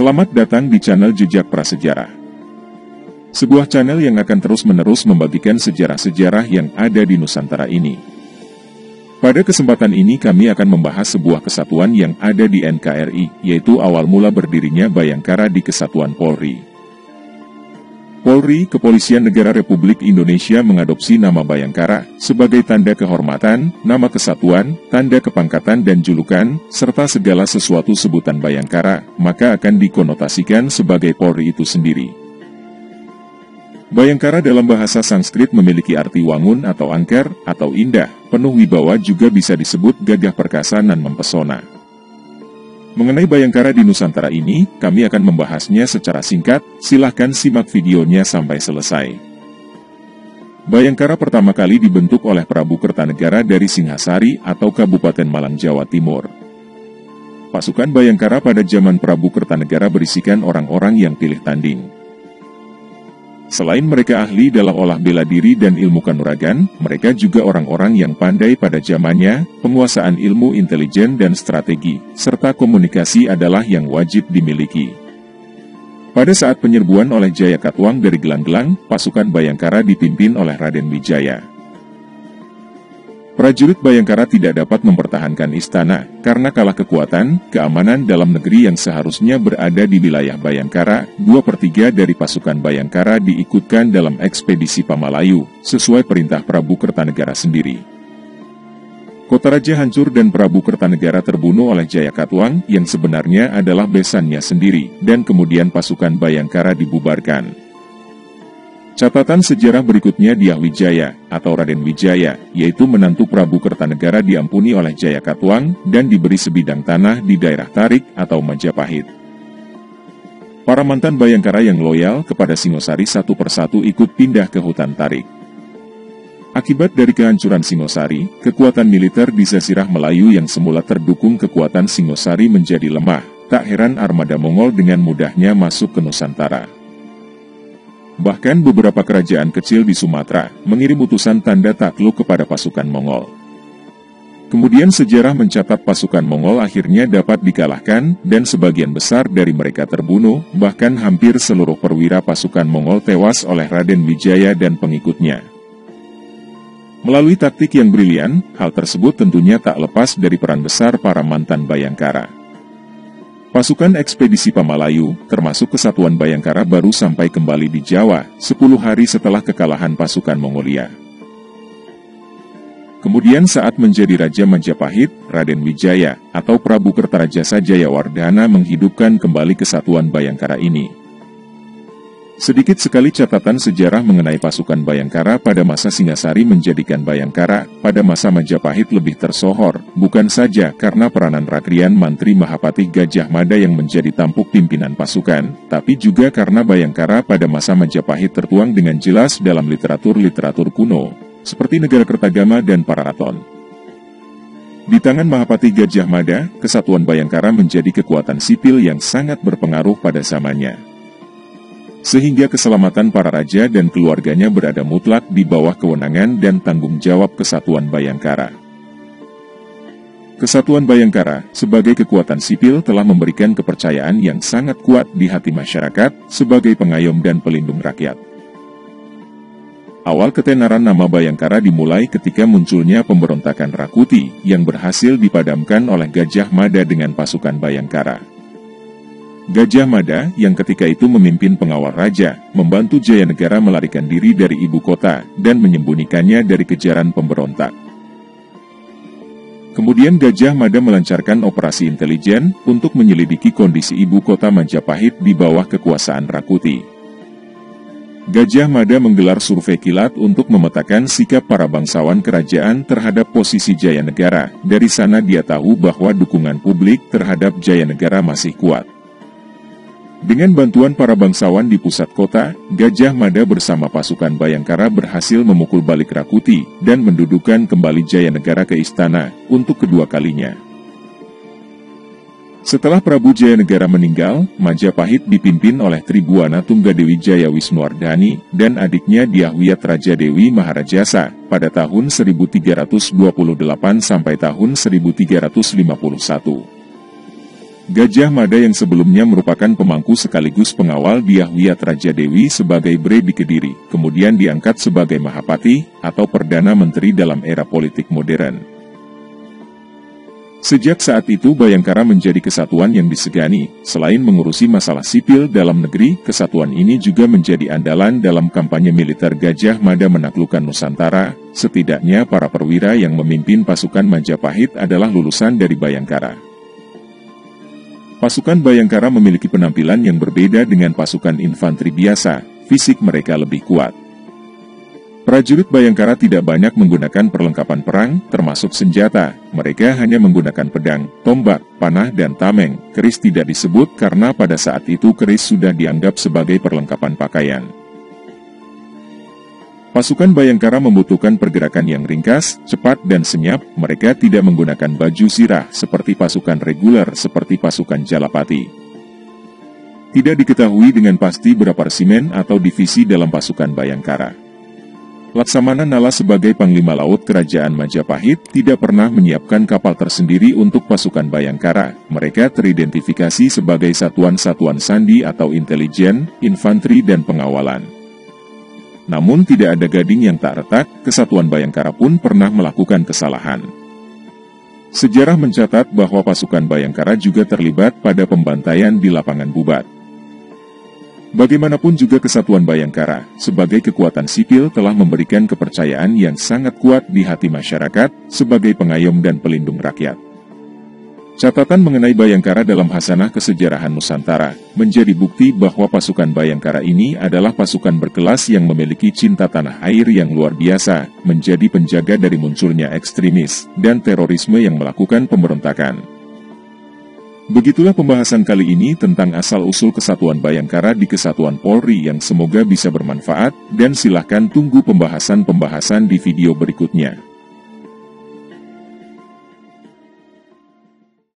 Selamat datang di channel Jejak Prasejarah. Sebuah channel yang akan terus-menerus membagikan sejarah-sejarah yang ada di Nusantara ini. Pada kesempatan ini kami akan membahas sebuah kesatuan yang ada di NKRI, yaitu awal mula berdirinya Bayangkara di Kesatuan Polri. Polri, Kepolisian Negara Republik Indonesia mengadopsi nama Bayangkara sebagai tanda kehormatan, nama kesatuan, tanda kepangkatan dan julukan, serta segala sesuatu sebutan Bayangkara, maka akan dikonotasikan sebagai Polri itu sendiri. Bayangkara dalam bahasa Sanskrit memiliki arti wangun atau angker, atau indah, penuh wibawa juga bisa disebut gagah perkasa dan mempesona. Mengenai Bayangkara di Nusantara ini, kami akan membahasnya secara singkat, silahkan simak videonya sampai selesai. Bayangkara pertama kali dibentuk oleh Prabu Kertanegara dari Singhasari atau Kabupaten Malang, Jawa Timur. Pasukan Bayangkara pada zaman Prabu Kertanegara berisikan orang-orang yang pilih tanding. Selain mereka ahli dalam olah bela diri dan ilmu kanuragan, mereka juga orang-orang yang pandai pada zamannya, penguasaan ilmu intelijen dan strategi, serta komunikasi adalah yang wajib dimiliki. Pada saat penyerbuan oleh Jaya Katwang dari Gelang-Gelang, pasukan Bayangkara dipimpin oleh Raden Wijaya. Prajurit Bayangkara tidak dapat mempertahankan istana karena kalah kekuatan, keamanan dalam negeri yang seharusnya berada di wilayah Bayangkara. Dua per tiga dari pasukan Bayangkara diikutkan dalam ekspedisi Pamalayu, sesuai perintah Prabu Kertanegara sendiri. Kota Raja hancur dan Prabu Kertanegara terbunuh oleh Jaya Katwang yang sebenarnya adalah besannya sendiri, dan kemudian pasukan Bayangkara dibubarkan. Catatan sejarah berikutnya Diah Wijaya atau Raden Wijaya, yaitu menantu Prabu Kertanegara diampuni oleh Jaya Katwang dan diberi sebidang tanah di daerah Tarik atau Majapahit. Para mantan Bayangkara yang loyal kepada Singosari satu persatu ikut pindah ke hutan Tarik. Akibat dari kehancuran Singosari, kekuatan militer di Sesirah Melayu yang semula terdukung kekuatan Singosari menjadi lemah. Tak heran armada Mongol dengan mudahnya masuk ke Nusantara. Bahkan beberapa kerajaan kecil di Sumatera mengirim utusan tanda takluk kepada pasukan Mongol. Kemudian sejarah mencatat pasukan Mongol akhirnya dapat dikalahkan dan sebagian besar dari mereka terbunuh, bahkan hampir seluruh perwira pasukan Mongol tewas oleh Raden Wijaya dan pengikutnya. Melalui taktik yang brilian, hal tersebut tentunya tak lepas dari peran besar para mantan Bayangkara. Pasukan ekspedisi Pamalayu, termasuk kesatuan Bayangkara baru sampai kembali di Jawa, 10 hari setelah kekalahan pasukan Mongolia. Kemudian saat menjadi Raja Majapahit, Raden Wijaya atau Prabu Kertarajasa Jayawardhana menghidupkan kembali kesatuan Bayangkara ini. Sedikit sekali catatan sejarah mengenai pasukan Bayangkara pada masa Singasari menjadikan Bayangkara pada masa Majapahit lebih tersohor, bukan saja karena peranan Rakrian Mantri Mahapatih Gajah Mada yang menjadi tampuk pimpinan pasukan, tapi juga karena Bayangkara pada masa Majapahit tertuang dengan jelas dalam literatur-literatur kuno, seperti Negara Kertagama dan Pararaton. Di tangan Mahapati Gajah Mada, kesatuan Bayangkara menjadi kekuatan sipil yang sangat berpengaruh pada zamannya sehingga keselamatan para raja dan keluarganya berada mutlak di bawah kewenangan dan tanggung jawab Kesatuan Bayangkara. Kesatuan Bayangkara sebagai kekuatan sipil telah memberikan kepercayaan yang sangat kuat di hati masyarakat sebagai pengayom dan pelindung rakyat. Awal ketenaran nama Bayangkara dimulai ketika munculnya pemberontakan Rakuti yang berhasil dipadamkan oleh Gajah Mada dengan pasukan Bayangkara. Gajah Mada yang ketika itu memimpin pengawal raja, membantu Jaya Negara melarikan diri dari ibu kota dan menyembunyikannya dari kejaran pemberontak. Kemudian Gajah Mada melancarkan operasi intelijen untuk menyelidiki kondisi ibu kota Majapahit di bawah kekuasaan Rakuti. Gajah Mada menggelar survei kilat untuk memetakan sikap para bangsawan kerajaan terhadap posisi Jaya Negara. Dari sana dia tahu bahwa dukungan publik terhadap Jaya Negara masih kuat. Dengan bantuan para bangsawan di pusat kota, Gajah Mada bersama pasukan Bayangkara berhasil memukul balik Rakuti dan mendudukan kembali Jaya Negara ke istana untuk kedua kalinya. Setelah Prabu Jaya Negara meninggal, Majapahit dipimpin oleh Tribuana Tunggadewi Jaya Wisnuardani dan adiknya Diahwiyat Raja Dewi Maharajasa pada tahun 1328 sampai tahun 1351. Gajah Mada yang sebelumnya merupakan pemangku sekaligus pengawal Diahwiyat Raja Dewi sebagai Bre di Kediri, kemudian diangkat sebagai Mahapati atau Perdana Menteri dalam era politik modern. Sejak saat itu Bayangkara menjadi kesatuan yang disegani, selain mengurusi masalah sipil dalam negeri, kesatuan ini juga menjadi andalan dalam kampanye militer Gajah Mada menaklukkan Nusantara, setidaknya para perwira yang memimpin pasukan Majapahit adalah lulusan dari Bayangkara. Pasukan Bayangkara memiliki penampilan yang berbeda dengan pasukan infanteri biasa, fisik mereka lebih kuat. Prajurit Bayangkara tidak banyak menggunakan perlengkapan perang, termasuk senjata. Mereka hanya menggunakan pedang, tombak, panah, dan tameng. Keris tidak disebut karena pada saat itu keris sudah dianggap sebagai perlengkapan pakaian. Pasukan Bayangkara membutuhkan pergerakan yang ringkas, cepat dan senyap, mereka tidak menggunakan baju sirah seperti pasukan reguler seperti pasukan Jalapati. Tidak diketahui dengan pasti berapa resimen atau divisi dalam pasukan Bayangkara. Laksamana Nala sebagai Panglima Laut Kerajaan Majapahit tidak pernah menyiapkan kapal tersendiri untuk pasukan Bayangkara. Mereka teridentifikasi sebagai satuan-satuan sandi atau intelijen, infanteri dan pengawalan. Namun tidak ada gading yang tak retak, kesatuan Bayangkara pun pernah melakukan kesalahan. Sejarah mencatat bahwa pasukan Bayangkara juga terlibat pada pembantaian di lapangan Bubat. Bagaimanapun juga kesatuan Bayangkara, sebagai kekuatan sipil telah memberikan kepercayaan yang sangat kuat di hati masyarakat sebagai pengayom dan pelindung rakyat. Catatan mengenai Bayangkara dalam Hasanah Kesejarahan Nusantara menjadi bukti bahwa pasukan Bayangkara ini adalah pasukan berkelas yang memiliki cinta tanah air yang luar biasa, menjadi penjaga dari munculnya ekstremis dan terorisme yang melakukan pemberontakan. Begitulah pembahasan kali ini tentang asal-usul kesatuan Bayangkara di Kesatuan Polri yang semoga bisa bermanfaat dan silahkan tunggu pembahasan-pembahasan di video berikutnya.